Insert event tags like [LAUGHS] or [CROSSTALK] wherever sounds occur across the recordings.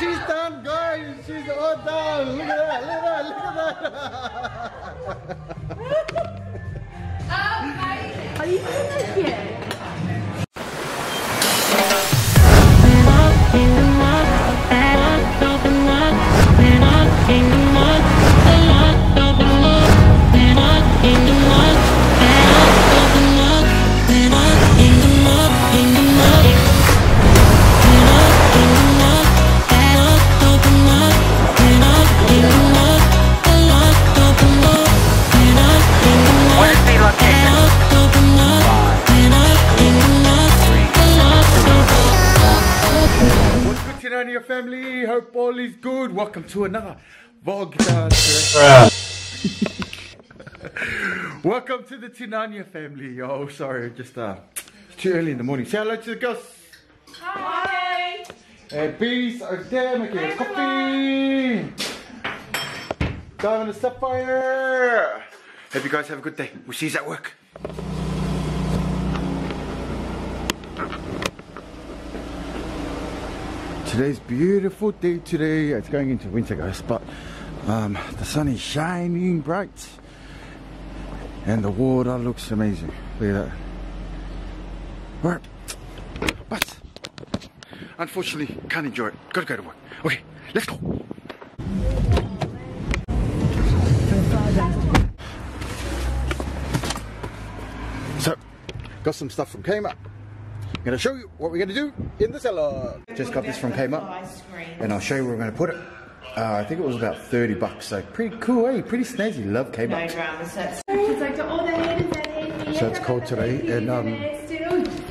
She's done, guys. She's all done. Look at that. Look at that. Look at that. [LAUGHS] Are you finished yet? Welcome to another vlog. [LAUGHS] Welcome to the Tinania family. Oh, sorry, just uh, it's too early in the morning. Say hello to the girls. Hi. And bees are there making a coffee. Dymond and Saphyre. Hope you guys have a good day. We'll see you at work. Today's beautiful day today. It's going into winter, guys, but um, the sun is shining bright and the water looks amazing. Look at that. Right. But unfortunately, can't enjoy it. Gotta go to work. Okay, let's go. So, got some stuff from Kmart. I'm gonna show you what we're gonna do in the cellar. Just got this from Kmart, and I'll show you where we're gonna put it. Uh, I think it was about 30 bucks, so pretty cool, eh? Pretty snazzy. Love No Kmart. dramas. That's She's like to all the haters that. So it's cold today, and, um,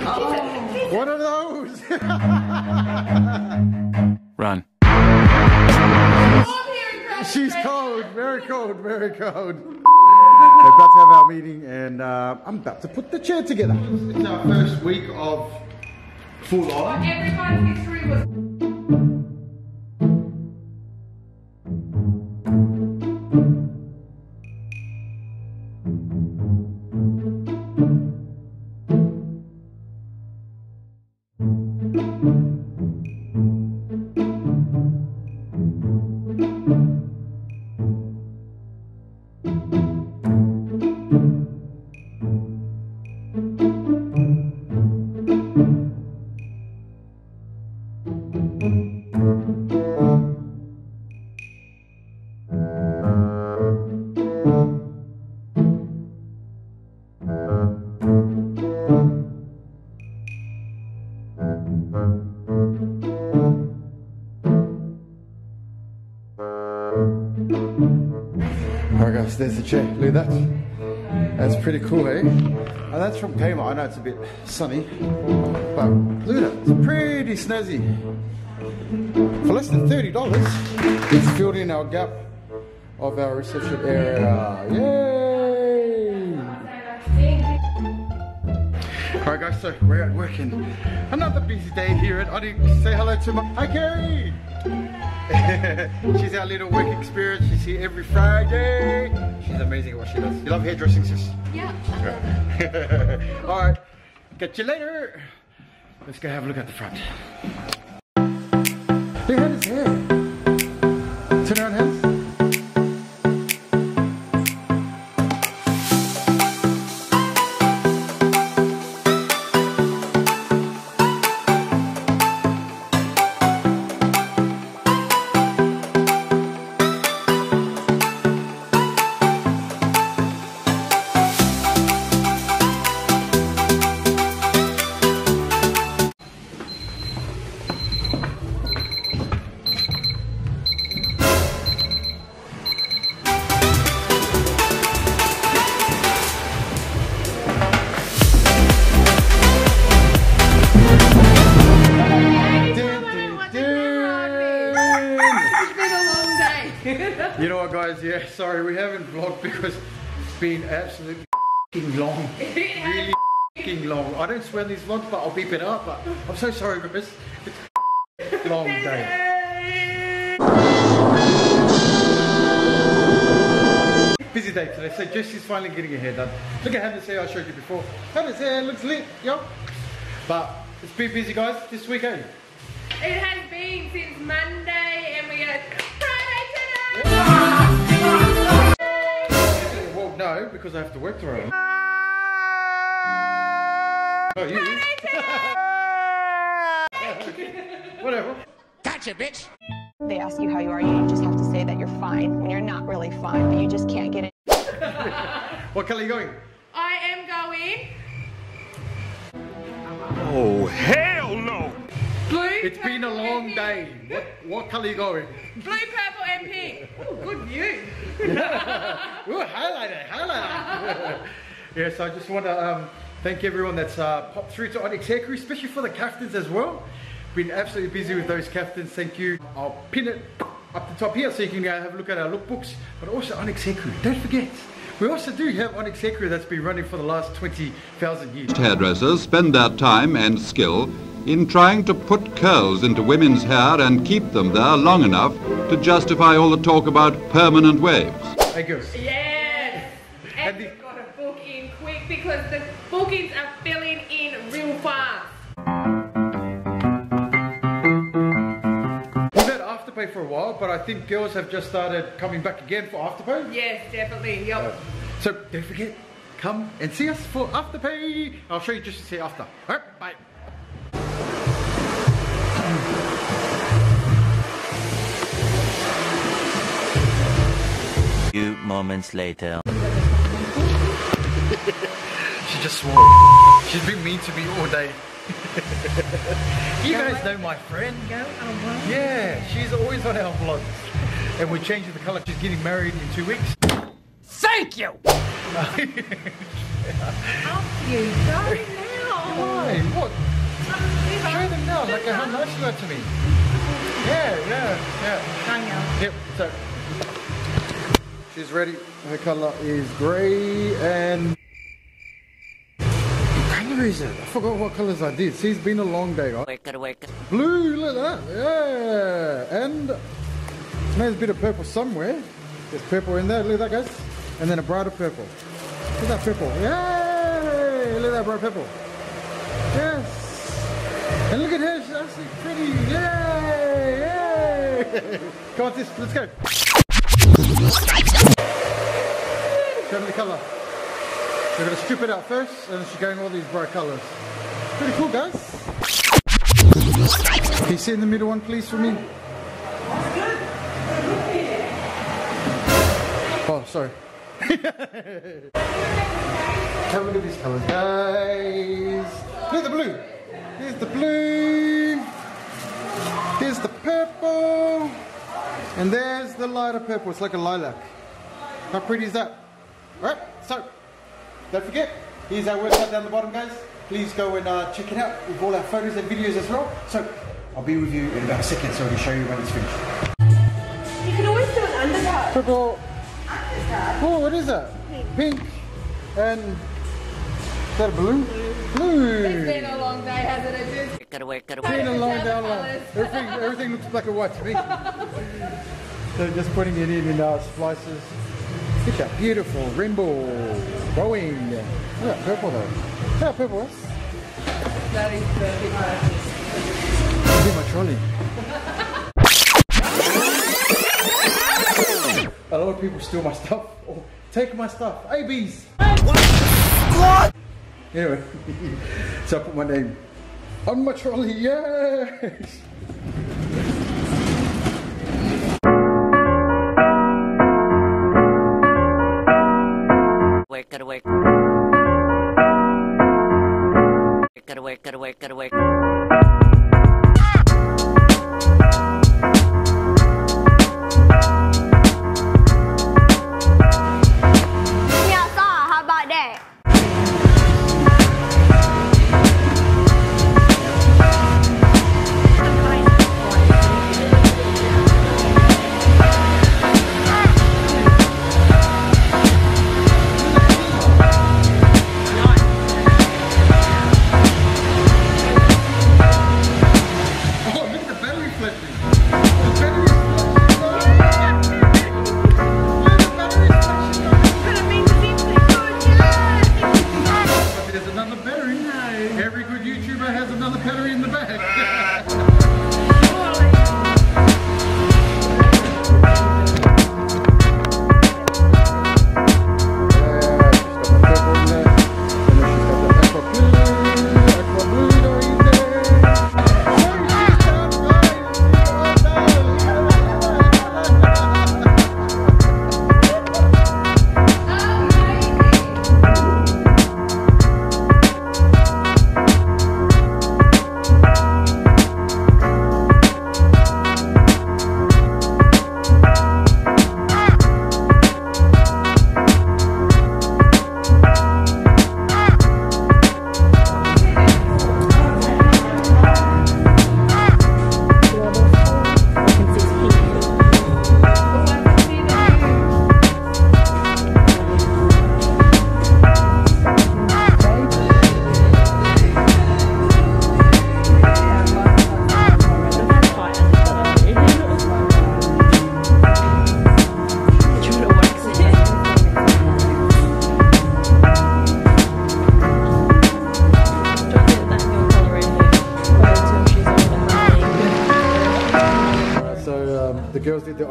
Oh. What are those? [LAUGHS] Run. She's cold, very cold, very cold. We're about to have our meeting, and uh, I'm about to put the chair together. It's our first week of full on. At that. That's pretty cool, eh? And that's from Kmart. I know it's a bit sunny, but look at it. It's pretty snazzy. For less than thirty dollars, it's filled in our gap of our reception area. Yay! Alright guys, so we're at work and another busy day here at Audi. Say hello to my Hi Carrie! [LAUGHS] She's our little work experience. She's here every Friday. She's amazing at what she does. You love hairdressing, sis? Yeah. [LAUGHS] Alright, catch you later. Let's go have a look at the front. Look at his hair. Been absolutely f***ing long. [LAUGHS] Really f***ing long. I don't swear these vlogs, but I'll beep it up. But I'm so sorry, guys. It's a long [LAUGHS] day. Busy day today. So Jesse's finally getting her hair done. Look at Hannah's hair I showed you before. Hannah's hair looks lit, yo. But it's been busy, guys, this week, eh? It has been since Monday. Because I have to work tomorrow. [LAUGHS] Oh, you? [LAUGHS] Whatever. They ask you how you are, you just have to say that you're fine when you're not really fine, but you just can't get it. [LAUGHS] What color are you going? I am going Oh, hell no! blue. It's been a long day. What, what color are you going? Blue, purple, and pink. Ooh, good view. [LAUGHS] Ooh, highlighter, highlighter. [LAUGHS] yes, I just want to um, thank everyone that's uh, popped through to Onyx Hair Crew, especially for the caftans as well. Been absolutely busy with those caftans, thank you. I'll pin it up the top here so you can uh, have a look at our lookbooks, but also Onyx Hair Crew. Don't forget, we also do have Onyx Hair Crew that's been running for the last 20,000 years. hairdressers spend their time and skill in trying to put curls into women's hair and keep them there long enough to justify all the talk about permanent waves. Hey girls, Yes. And And we've got to book in quick because the bookings are filling in real fast. we've had Afterpay for a while, but I think girls have just started coming back again for Afterpay. Yes, definitely. Yep. Uh, so don't forget, come and see us for Afterpay. I'll show you just to see after. Alright, bye. Few moments later. [LAUGHS] She just swore. She's been mean to me all day. [LAUGHS] you guys know my friend. Yeah, she's always on our vlogs. And we're changing the colour. She's getting married in two weeks. Thank you. [LAUGHS] Up you go now. Why? What? Show them now, like how nice you are to me. Yeah, yeah, yeah. Yep, so. She's ready. Her colour is grey and. What colour is it? I forgot what colours I did. See, it's been a long day, right? Wake it, wake it. Blue, look at that. Yeah. And there's a bit of purple somewhere. There's purple in there. Look at that, guys. And then a brighter purple. Look at that purple. Yay! Look at that bright purple. Yes. And look at her. She's absolutely pretty. Yay! Yay! [LAUGHS] Come on, sis. Let's go. Show me the colour. We're going to strip it out first, and she's going all these bright colours. Pretty cool, guys. Can you sit in the middle one, please, for me? Oh, sorry. [LAUGHS] Have a look at these colors, guys. Look at the blue. Here's the blue. Here's the purple. And there's the lighter purple. It's like a lilac. How pretty is that? Alright, so don't forget, here's our website down the bottom, guys. Please go and uh, check it out with all our photos and videos as well. So I'll be with you in about a second so I can show you when it's finished. You can always do an undercut. Purple. Oh, what is that? Pink. And is that a blue? Blue. It's been a long day, hasn't it? Just Wake it, wake it, Been a It's long down colours. Everything, everything looks black and white to me. so just putting it in in our splices. Look at that beautiful rainbow going. Look at that purple though. Look at that purple is. that is perfect. Look at my trolley. A lot of people steal my stuff or take my stuff. ABs. What? Anyway, [LAUGHS] so I put my name on my trolley. Yes. wake it, wake. Wake it, wake it, wake it,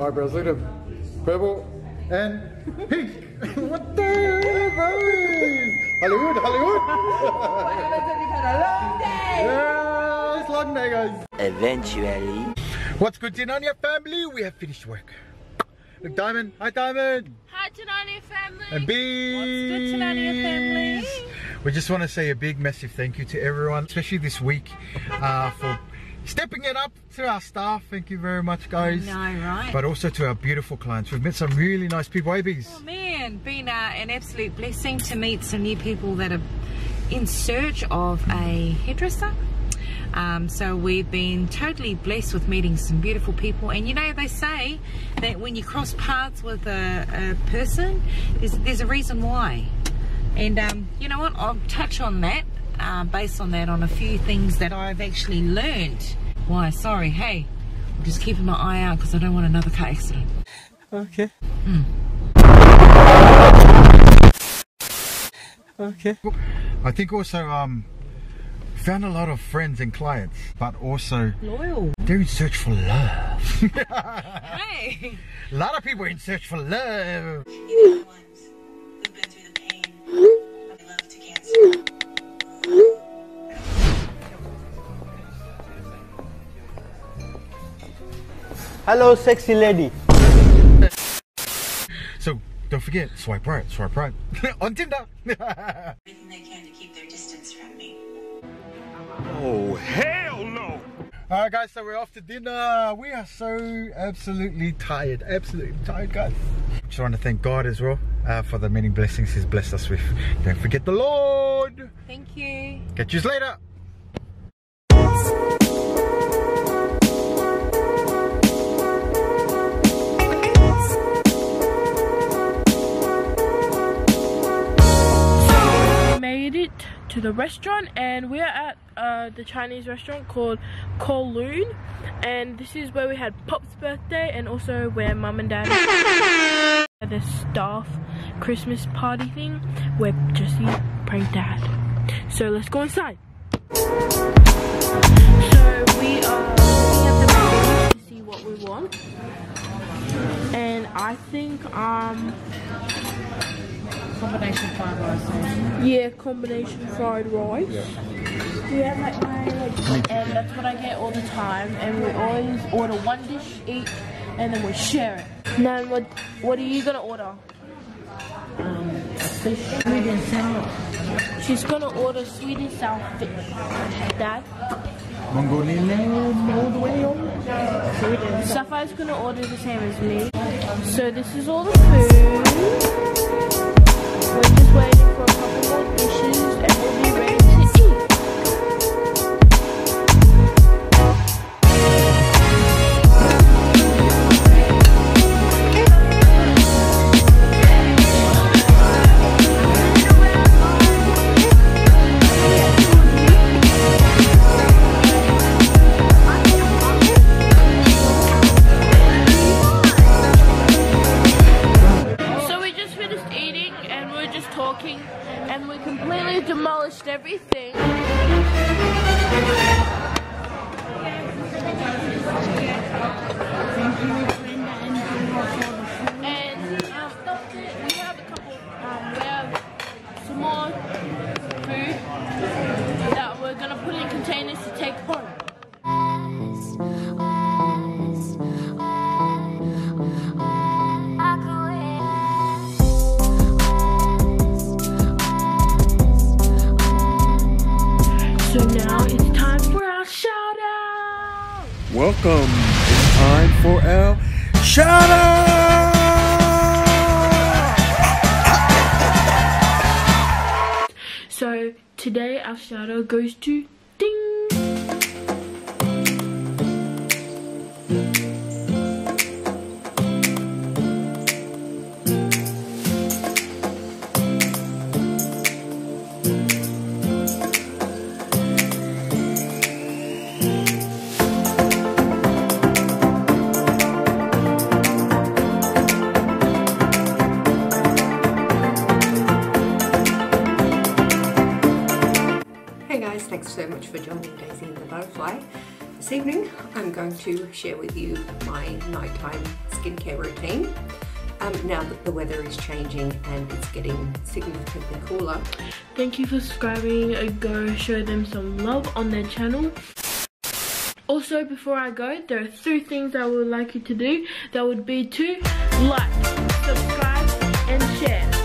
eyebrows. Look at them. Purple and pink. [LAUGHS] what the hell, boys? Hollywood, Hollywood. yeah, it's long day, guys. Eventually. What's good, Tinania family? We have finished work. Look, Dymond. Hi, Dymond. Hi, Tinania family. And bees. What's good, Tinania family? We just want to say a big, massive thank you to everyone, especially this week, uh, for stepping it up to our staff. Thank you very much, guys. No, right? But also to our beautiful clients. We've met some really nice people, Bees? Oh man, been uh, an absolute blessing to meet some new people that are in search of a hairdresser. Um, so we've been totally blessed with meeting some beautiful people. And you know, they say that when you cross paths with a, a person, there's, there's a reason why. And um, you know what? I'll touch on that, uh, based on that, on a few things that I've actually learned. Why? Sorry. Hey, I'm just keeping my eye out because I don't want another car accident. Okay. Okay. I think also um, found a lot of friends and clients, but also Loyal. they're in search for love. Hey. [LAUGHS] a lot of people are in search for love. Even Hello, sexy lady. So don't forget, swipe right, swipe right [LAUGHS] on Tinder. Everything they can to keep their distance from me. Oh, hell no! Alright guys, so we're off to dinner. We are so absolutely tired, absolutely tired guys. Just want to thank God as well uh, for the many blessings He's blessed us with. Don't forget the Lord. Thank you. Catch you later. Made it to the restaurant and we're at uh, the Chinese restaurant called Kowloon and this is where we had Pop's birthday and also where mum and dad had the staff Christmas party thing where Jesse pranked dad. So let's go inside. So we are looking at the menu to see what we want. And I think um Combination fried rice. Yeah, combination fried rice. We have like my like, and that's what I get all the time. And we always order one dish each, and then we share it. Now, what what are you gonna order? Um, fish, sweet and sour. She's gonna order sweet and sour fish. Dad. Saphyre's gonna order the same as me. So this is all the food. We're just Welcome. It's time for our shout out! So today our shout out goes to to share with you my nighttime skincare routine. Um, now that the weather is changing and it's getting significantly cooler. Thank you for subscribing. Go show them some love on their channel. Also, before I go, there are three things I would like you to do. That would be to like, subscribe, and share.